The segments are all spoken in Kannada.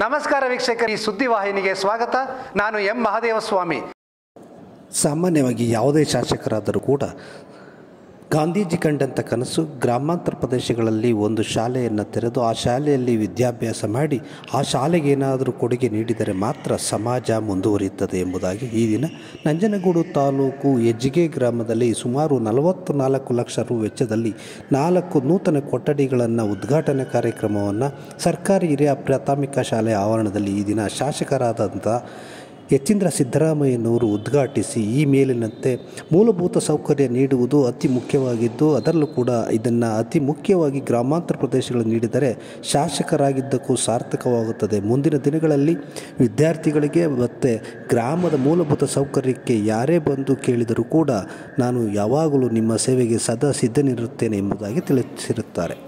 ನಮಸ್ಕಾರ ವೀಕ್ಷಕರು ಈ ಸುದ್ದಿವಾಹಿನಿಗೆ ಸ್ವಾಗತ. ನಾನು ಎಂ. ಮಹಾದೇವ ಸ್ವಾಮಿ ಸಾಮಾನ್ಯವಾಗಿ ಯಾವುದೇ ಶಾಸಕರಾದರೂ ಕೂಡ ಗಾಂಧೀಜಿ ಕಂಡಂಥ ಕನಸು ಗ್ರಾಮಾಂತರ ಪ್ರದೇಶಗಳಲ್ಲಿ ಒಂದು ಶಾಲೆಯನ್ನು ತೆರೆದು ಆ ಶಾಲೆಯಲ್ಲಿ ವಿದ್ಯಾಭ್ಯಾಸ ಮಾಡಿ ಆ ಶಾಲೆಗೆ ಏನಾದರೂ ಕೊಡುಗೆ ನೀಡಿದರೆ ಮಾತ್ರ ಸಮಾಜ ಮುಂದುವರಿಯುತ್ತದೆ ಎಂಬುದಾಗಿ ಈ ದಿನ ನಂಜನಗೂಡು ತಾಲೂಕು ಹೆಜ್ಜಿಗೆ ಗ್ರಾಮದಲ್ಲಿ ಸುಮಾರು ನಲವತ್ತು ನಾಲ್ಕು ಲಕ್ಷ ರು ವೆಚ್ಚದಲ್ಲಿ ನಾಲ್ಕು ನೂತನ ಕೊಠಡಿಗಳನ್ನು ಉದ್ಘಾಟನೆ ಕಾರ್ಯಕ್ರಮವನ್ನು ಸರ್ಕಾರಿ ಹಿರಿಯ ಪ್ರಾಥಮಿಕ ಶಾಲೆ ಆವರಣದಲ್ಲಿ ಈ ದಿನ ಶಾಸಕರಾದಂಥ ಯತೀಂದ್ರ ಸಿದ್ದರಾಮಯ್ಯನವರು ಉದ್ಘಾಟಿಸಿ ಈ ಮೇಲಿನಂತೆ ಮೂಲಭೂತ ಸೌಕರ್ಯ ನೀಡುವುದು ಅತಿ ಮುಖ್ಯವಾಗಿದ್ದು, ಅದರಲ್ಲೂ ಕೂಡ ಇದನ್ನು ಅತಿ ಮುಖ್ಯವಾಗಿ ಗ್ರಾಮಾಂತರ ಪ್ರದೇಶಗಳು ನೀಡಿದರೆ ಶಾಸಕರಾಗಿದ್ದಕ್ಕೂ ಸಾರ್ಥಕವಾಗುತ್ತದೆ. ಮುಂದಿನ ದಿನಗಳಲ್ಲಿ ವಿದ್ಯಾರ್ಥಿಗಳಿಗೆ ಮತ್ತು ಗ್ರಾಮದ ಮೂಲಭೂತ ಸೌಕರ್ಯಕ್ಕೆ ಯಾರೇ ಬಂದು ಕೇಳಿದರೂ ಕೂಡ ನಾನು ಯಾವಾಗಲೂ ನಿಮ್ಮ ಸೇವೆಗೆ ಸದಾ ಸಿದ್ಧನಿರುತ್ತೇನೆ ಎಂಬುದಾಗಿ ತಿಳಿಸಿರುತ್ತಾರೆ.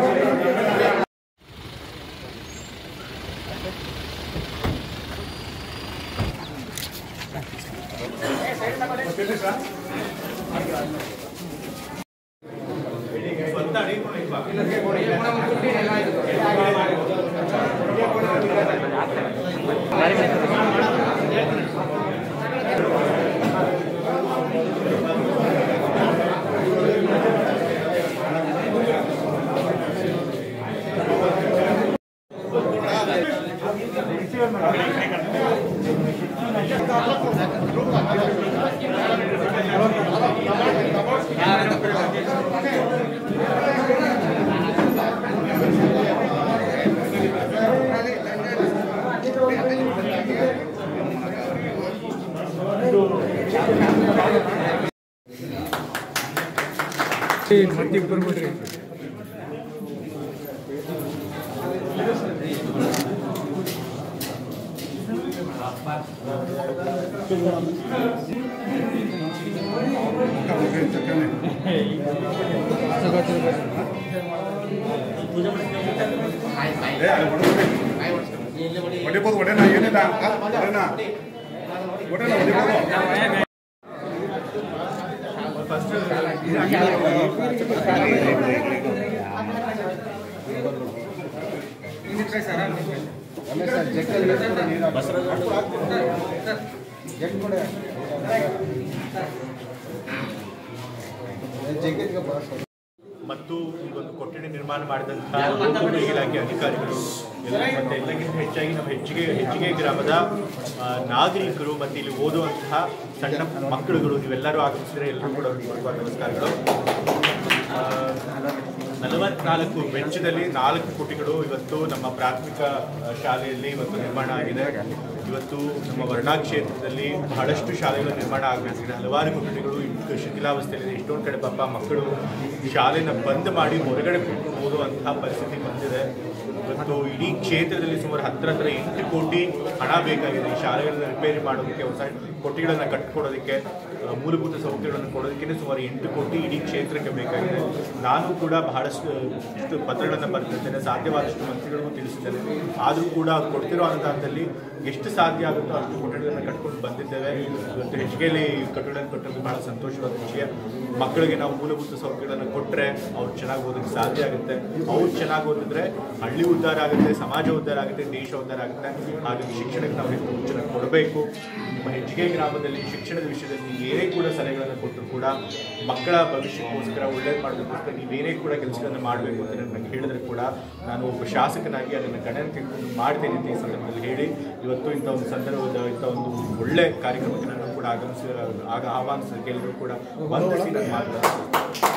ನಾಲ್ಕೊಡಲ್ಲ ಹೊಡಿಬೋದು ಹೊಡೆನ ಏನಿಲ್ಲ ಹೊಡೆನ ಹೊಡೆನ ಹೊಡಿಬೋದು ಮತ್ತು ಈ ಒಂದು ಕೊಠಡಿ ನಿರ್ಮಾಣ ಮಾಡಿದಂತಹ ಇಲಾಖೆ ಅಧಿಕಾರಿಗಳು ಮತ್ತೆ ಎಲ್ಲಕ್ಕಿಂತ ಹೆಚ್ಚಾಗಿ ನಮ್ಮ ಹೆಚ್ಚಿಗೆ ಹೆಚ್ಚಿಗೆ ಗ್ರಾಮದ ನಾಗರಿಕರು ಮತ್ತು ಇಲ್ಲಿ ಓದುವಂತಹ ಸಣ್ಣ ಮಕ್ಕಳುಗಳು ನೀವೆಲ್ಲರೂ ಆಗಮಿಸಿದರೆ ಎಲ್ಲರೂ ಕೂಡ ಅವ್ರಿಗೆ ನಮಸ್ಕಾರಗಳು. ನಲವತ್ನಾಲ್ಕು ವೆಚ್ಚದಲ್ಲಿ ನಾಲ್ಕು ಕೋಟಿಗಳು ಇವತ್ತು ನಮ್ಮ ಪ್ರಾಥಮಿಕ ಶಾಲೆಯಲ್ಲಿ ಇವತ್ತು ನಿರ್ಮಾಣ ಆಗಿದೆ. ಇವತ್ತು ನಮ್ಮ ವರ್ಣಾ ಕ್ಷೇತ್ರದಲ್ಲಿ ಬಹಳಷ್ಟು ಶಾಲೆಗಳು ನಿರ್ಮಾಣ ಆಗಬೇಕಿದೆ ಹಲವಾರು ಕೊಠಡಿಗಳು ಶಿಥಿಲಾವಸ್ಥೆಯಲ್ಲಿದೆ. ಎಷ್ಟೊಂದು ಕಡೆ ಪಾಪ ಮಕ್ಕಳು ಶಾಲೆಯನ್ನು ಬಂದ್ ಮಾಡಿ ಹೊರಗಡೆ ಕೂತ್ಕೊಂಡು ಓದುವಂತಹ ಪರಿಸ್ಥಿತಿ ಬಂದಿದೆ. ಇವತ್ತು ಇಡೀ ಕ್ಷೇತ್ರದಲ್ಲಿ ಸುಮಾರು ಹತ್ತಿರ ಹತ್ರ ಎಂಟು ಕೋಟಿ ಹಣ ಬೇಕಾಗಿದೆ. ಈ ಶಾಲೆಗಳನ್ನು ರಿಪೇರಿ ಮಾಡೋದಕ್ಕೆ ಹೊಸ ಕೊಟ್ಟಿಗಳನ್ನು ಕಟ್ಕೊಡೋದಕ್ಕೆ ಮೂಲಭೂತ ಸೌಕರ್ಯಗಳನ್ನು ಕೊಡೋದಕ್ಕೆ ಸುಮಾರು ಎಂಟು ಕೋಟಿ ಇಡೀ ಕ್ಷೇತ್ರಕ್ಕೆ ಬೇಕಾಗಿದೆ. ನಾನು ಕೂಡ ಬಹಳಷ್ಟು ಪತ್ರಗಳನ್ನು ಬರೆದಿದ್ದೇನೆ ಸಾಧ್ಯವಾದಷ್ಟು ಮಂತ್ರಿಗಳಿಗೂ ತಿಳಿಸಿದ್ದೇನೆ ಆದರೂ ಕೂಡ ಕೊಡ್ತಿರೋ ಅನುದಾನದಲ್ಲಿ ಎಷ್ಟು ಸಾಧ್ಯ ಆಗುತ್ತೋ ಅಷ್ಟು ಕೊಠಡಿಗಳನ್ನು ಕಟ್ಕೊಂಡು ಬಂದಿದ್ದೇವೆ. ಇವತ್ತು ಹೆಚ್ಚಿಗೆಯಲ್ಲಿ ಕಟ್ಟಡಗಳನ್ನು ಕಟ್ಟೋದು ಬಹಳ ಸಂತೋಷವಾದ ವಿಷಯ. ಮಕ್ಕಳಿಗೆ ನಾವು ಮೂಲಭೂತ ಸೌಕರ್ಯಗಳನ್ನು ಕೊಟ್ಟರೆ ಅವ್ರು ಚೆನ್ನಾಗಿ ಓದೋಕ್ಕೆ ಸಾಧ್ಯ ಆಗುತ್ತೆ. ಅವ್ರು ಚೆನ್ನಾಗಿ ಓದಿದ್ರೆ ಹಳ್ಳಿ ಉದ್ಧಾರ ಆಗುತ್ತೆ, ಸಮಾಜ ಉದ್ಧಾರ ಆಗುತ್ತೆ, ದೇಶ ಉದ್ಧಾರ ಆಗುತ್ತೆ. ಹಾಗಾಗಿ ಶಿಕ್ಷಣಕ್ಕೆ ನಾವು ಹೆಚ್ಚು ಕೊಡಬೇಕು? ನಿಮ್ಮ ಹೆಚ್ಚಿಗೆ ಗ್ರಾಮದಲ್ಲಿ ಶಿಕ್ಷಣದ ವಿಷಯದಲ್ಲಿ ಏನೇ ಕೂಡ ಸಲಹೆಗಳನ್ನು ಕೊಟ್ಟರು ಕೂಡ ಮಕ್ಕಳ ಭವಿಷ್ಯಕ್ಕೋಸ್ಕರ ಒಳ್ಳೇದು ಮಾಡೋದಕ್ಕೋಸ್ಕರ ನೀವೇನೇ ಕೂಡ ಕೆಲಸಗಳನ್ನು ಮಾಡಬೇಕು ಅಂತ ನನಗೆ ಹೇಳಿದ್ರೆ ಕೂಡ ನಾನು ಒಬ್ಬ ಶಾಸಕನಾಗಿ ಅದನ್ನು ಗಣನೆ ತಿಳ್ಕೊಂಡು ಮಾಡ್ತೇನೆ ಅಂತ ಈ ಸಂದರ್ಭದಲ್ಲಿ ಹೇಳಿ, ಇವತ್ತು ಇಂಥ ಒಂದು ಸಂದರ್ಭದ ಇಂಥ ಒಂದು ಒಳ್ಳೆ ಕಾರ್ಯಕ್ರಮಕ್ಕೆ ನಾನು ಕೂಡ ಆಗಮಿಸ ಆಗ ಆಹ್ವಾನಿಸಿದ ಎಲ್ಲರೂ ಕೂಡ ವಂದಿಸಿ ನಾನು